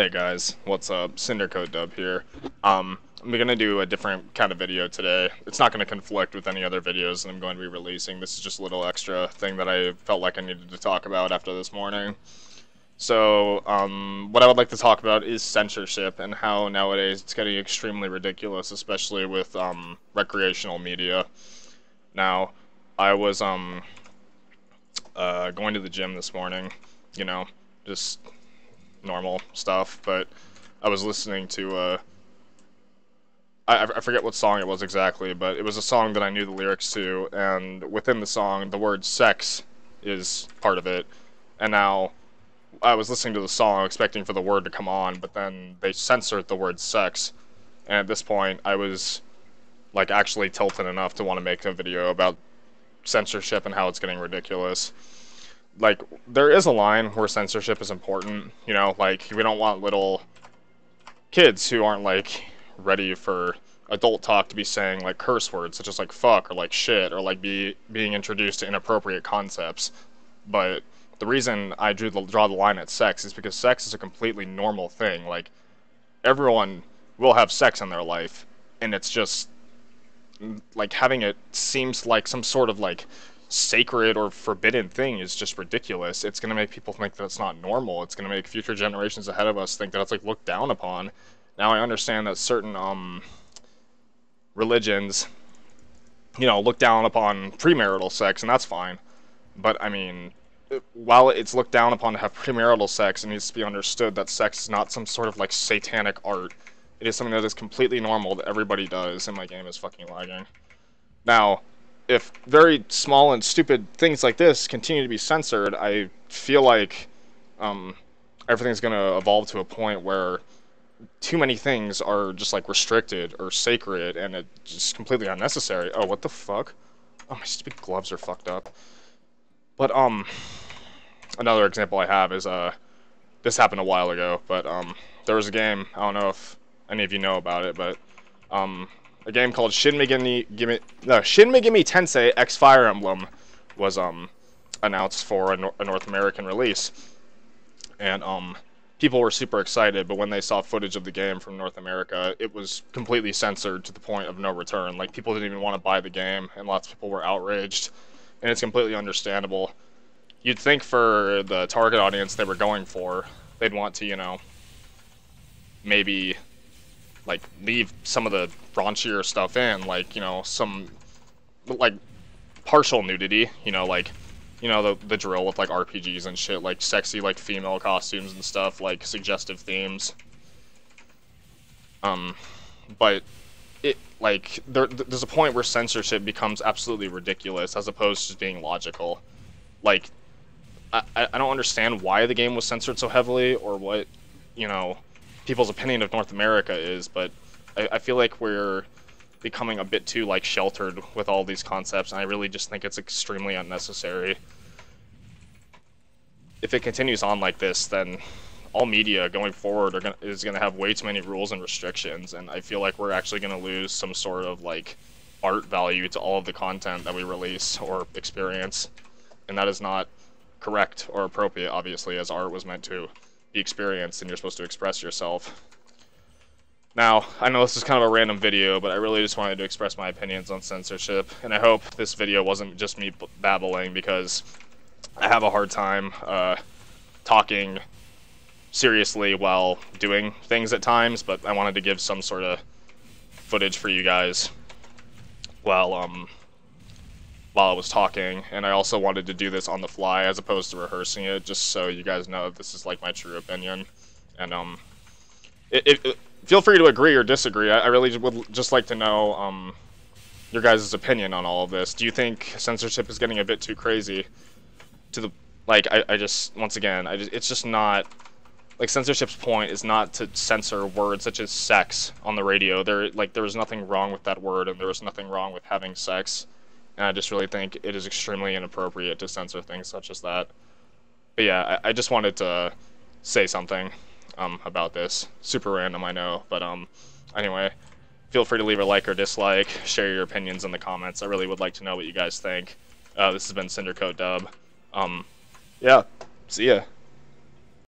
Hey guys, what's up? Cindercoat Dub here. Um, I'm gonna do a different kind of video today. It's not gonna conflict with any other videos that I'm going to be releasing. This is just a little extra thing that I felt like I needed to talk about after this morning. So, um, what I would like to talk about is censorship and how nowadays it's getting extremely ridiculous, especially with um, recreational media. Now, I was um, uh, going to the gym this morning, you know, just normal stuff, but I was listening to uh, I, I forget what song it was exactly, but it was a song that I knew the lyrics to, and within the song, the word sex is part of it. And now I was listening to the song expecting for the word to come on, but then they censored the word sex. And at this point, I was like actually tilted enough to want to make a video about censorship and how it's getting ridiculous like there is a line where censorship is important. You know, like we don't want little kids who aren't like ready for adult talk to be saying like curse words such as like fuck or like shit or like be being introduced to inappropriate concepts. But the reason I drew the draw the line at sex is because sex is a completely normal thing. Like everyone will have sex in their life, and it's just like having it seems like some sort of like sacred or forbidden thing is just ridiculous. It's going to make people think that it's not normal. It's going to make future generations ahead of us think that it's like looked down upon. Now I understand that certain um, religions, you know, look down upon premarital sex, and that's fine. But I mean, while it's looked down upon to have premarital sex, it needs to be understood that sex is not some sort of like satanic art. It is something that is completely normal that everybody does, and my game is fucking lagging. Now, if very small and stupid things like this continue to be censored, I feel like um, everything's going to evolve to a point where too many things are just like restricted or sacred and it's just completely unnecessary. Oh, what the fuck? Oh, my stupid gloves are fucked up. But, um, another example I have is, uh, this happened a while ago, but, um, there was a game, I don't know if any of you know about it, but, um, a game called Shin Megami, no, Shin Megami Tensei X Fire Emblem was um announced for a, Nor a North American release, and um people were super excited. But when they saw footage of the game from North America, it was completely censored to the point of no return. Like people didn't even want to buy the game, and lots of people were outraged, and it's completely understandable. You'd think for the target audience they were going for, they'd want to, you know, maybe like leave some of the raunchier stuff in, like you know some like partial nudity, you know like you know the the drill with like RPGs and shit, like sexy like female costumes and stuff, like suggestive themes. Um, but it like there there's a point where censorship becomes absolutely ridiculous as opposed to being logical. Like I I don't understand why the game was censored so heavily or what you know people's opinion of North America is, but I, I feel like we're becoming a bit too like sheltered with all these concepts, and I really just think it's extremely unnecessary. If it continues on like this, then all media going forward gonna, is going to have way too many rules and restrictions, and I feel like we're actually going to lose some sort of like art value to all of the content that we release or experience, and that is not correct or appropriate, obviously, as art was meant to be experienced and you're supposed to express yourself. Now, I know this is kind of a random video, but I really just wanted to express my opinions on censorship, and I hope this video wasn't just me babbling, because I have a hard time uh, talking seriously while doing things at times, but I wanted to give some sort of footage for you guys while um, while I was talking, and I also wanted to do this on the fly as opposed to rehearsing it, just so you guys know this is like my true opinion. And um, it, it, it, feel free to agree or disagree. I, I, really would just like to know um, your guys' opinion on all of this. Do you think censorship is getting a bit too crazy? To the like, I, I just once again, I just, it's just not like censorship's point is not to censor words such as sex on the radio. There like there was nothing wrong with that word, and there was nothing wrong with having sex. And I just really think it is extremely inappropriate to censor things such as that. But yeah, I, I just wanted to say something um, about this. Super random, I know, but um, anyway, feel free to leave a like or dislike, share your opinions in the comments. I really would like to know what you guys think. Uh, this has been Cindercoat Dub. Um, yeah, see ya.